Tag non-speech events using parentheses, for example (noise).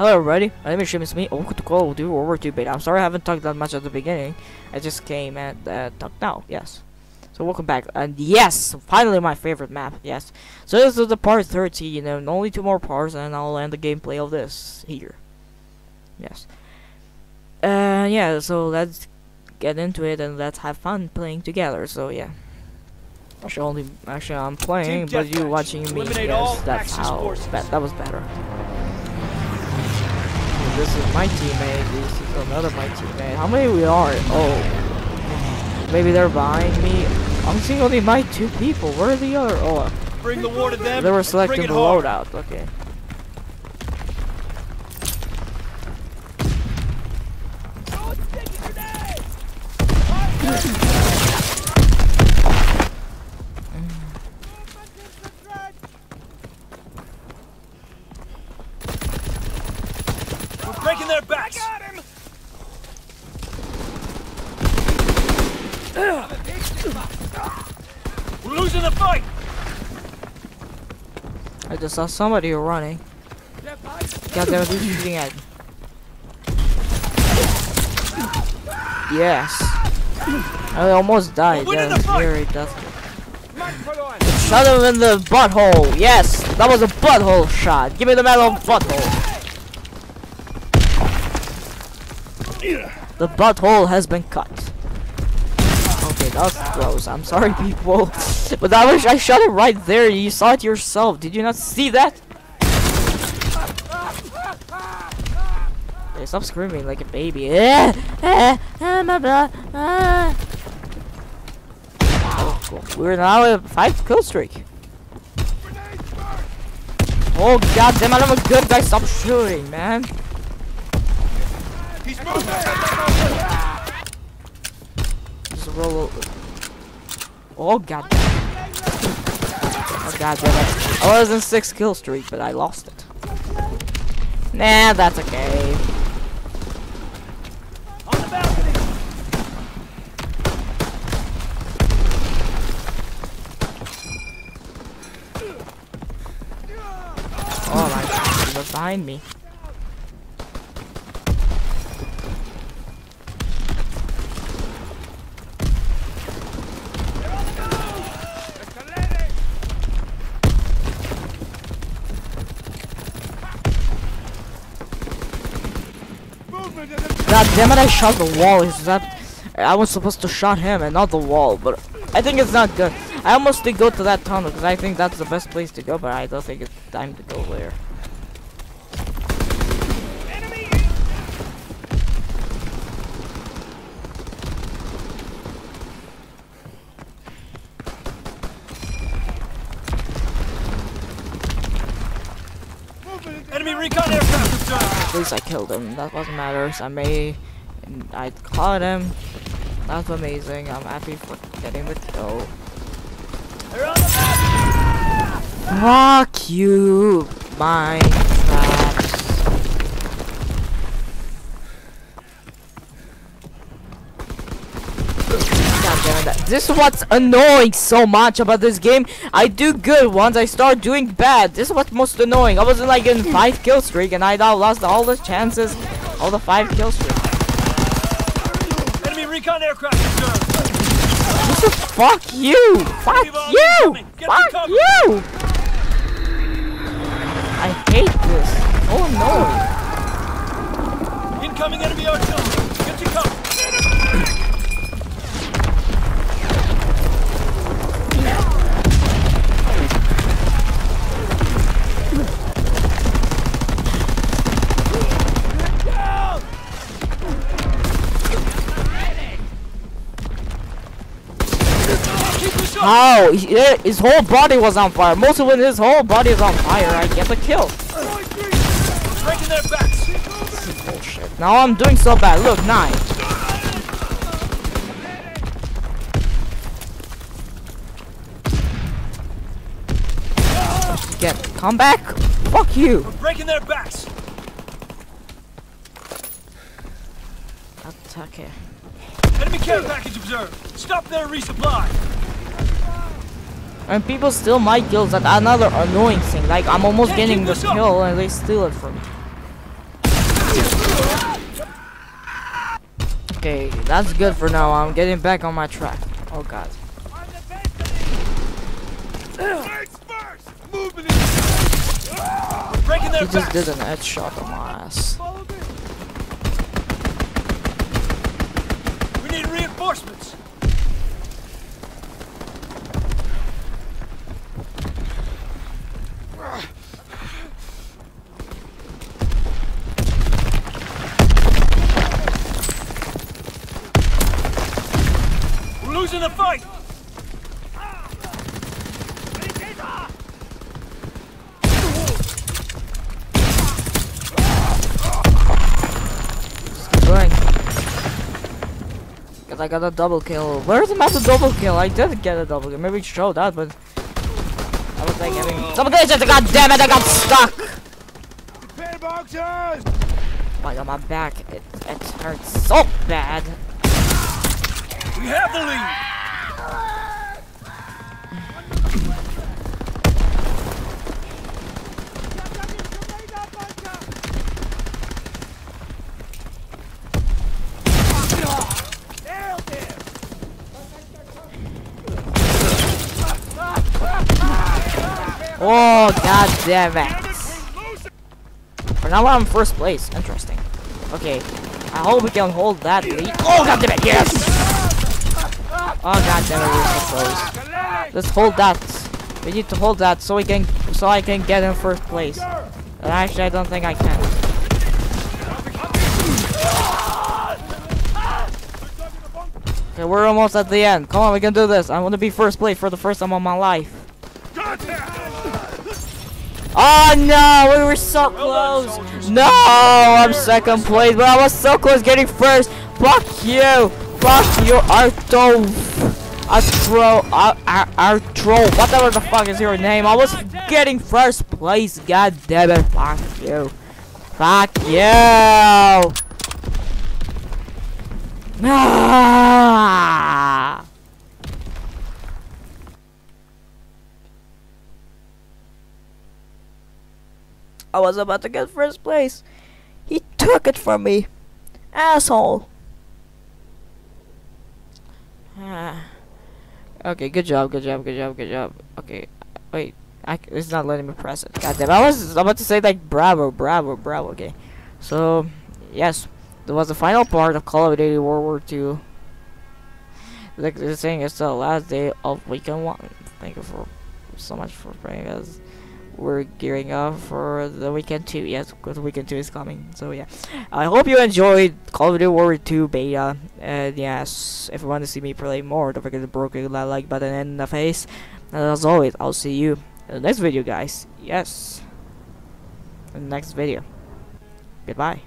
Hello everybody, my name is Sheamus Mii. Welcome to Call of Duty World War II beta. I'm sorry I haven't talked that much at the beginning. I just came and uh, talked now, yes. So welcome back. And yes, finally my favorite map, yes. So this is the part 30, you know, only two more parts and I'll end the gameplay of this here. Yes. Uh, yeah, so let's get into it and let's have fun playing together, so yeah. Actually, only, actually I'm playing, but you deathmatch. watching me, yes, that's how, that, that was better. This is my teammate. This is another my teammate. How many we are? Oh, maybe they're behind me. I'm seeing only my two people. Where are the other? Oh, Bring the war to them. they were selecting the hard. loadout. Okay. We're breaking their backs. We're losing the fight. I just saw somebody running. God damn it, who's shooting at? Yes. I almost died. That was very deathly. Shot him in the butthole. Yes, that was a butthole shot. Give me the metal butthole. The butthole has been cut. Okay, that was close. I'm sorry, people, (laughs) but I wish I shot it right there. You saw it yourself. Did you not see that? Hey, stop screaming like a baby. (laughs) We're now at five kill streak. Oh god damn I'm a good guy, stop shooting, man. He's moving. Roll Oh god. Oh god damn it. I was in six kill streak, but I lost it. Nah, that's okay. On the balcony. Oh my god, he was behind me. Movement in the God damn it, I shot the wall. Is that I was supposed to shot him and not the wall, but I think it's not good. I almost did go to that tunnel because I think that's the best place to go, but I don't think it's time to go there. Enemy recon aircraft observed. At least I killed him. That what matters. I may, I caught him. That's amazing. I'm happy for getting the kill. They're on the map. Fuck you, mine traps. God damn it, that- This is what's annoying so much about this game. I do good once I start doing bad. This is what's most annoying. I wasn't like in five kill streak and I now lost all the chances, all the five kill streak. Enemy recon aircraft. This is fuck you! Fuck you! the Fuck you! I hate this. Oh no. Incoming enemy artillery. How? His whole body was on fire. Most of when his whole body is on fire, I get the kill. We're breaking their backs. Bullshit. Now I'm doing so bad. Look, nine. Get come back. Fuck you. We're breaking their backs. Attack it. Enemy care package observed. Stop their resupply. And people steal my kills, that's another annoying thing. Like, I'm almost getting the kill and they steal it from me. Okay, that's good for now. I'm getting back on my track. Oh god. He just did an headshot on my ass. We need reinforcements. I got a double kill. Where's the map of double kill? I did get a double kill. Maybe show that, but I was like getting double kill. Just God damn it! I got stuck. Oh my god, my back it it hurts so bad. We have the lead. Oh god damn it! For now I'm first place. Interesting. Okay, I hope we can hold that lead. Oh god damn it! Yes! Oh god damn it! We're so close. Let's hold that. We need to hold that so we can so I can get in first place. Actually, I don't think I can. Okay, we're almost at the end. Come on, we can do this. I want to be first place for the first time of my life. Oh no, we were so close. No, I'm second place, but I was so close getting first. Fuck you. Fuck you, Arto. Artro. Ar- Ar- Artro. Whatever the fuck is your name. I was getting first place. God damn it. Fuck you. Fuck you. Ah. I was about to get first place. He took it from me. Asshole. (sighs) Okay, good job, good job, good job, good job. Okay, wait. I, it's not letting me press it. God damn, I was about to say like bravo, bravo, bravo. Okay, so yes, that was the final part of Call of Duty World War Two. Like they're saying, it's the last day of weekend one. Thank you for so much for playing us we're gearing up for the weekend two. Yes, because weekend two is coming. So yeah, I hope you enjoyed Call of Duty War Two beta. And yes, if you want to see me play more, don't forget to broken that like button in the face. And as always, I'll see you in the next video, guys. Yes, in the next video. Goodbye.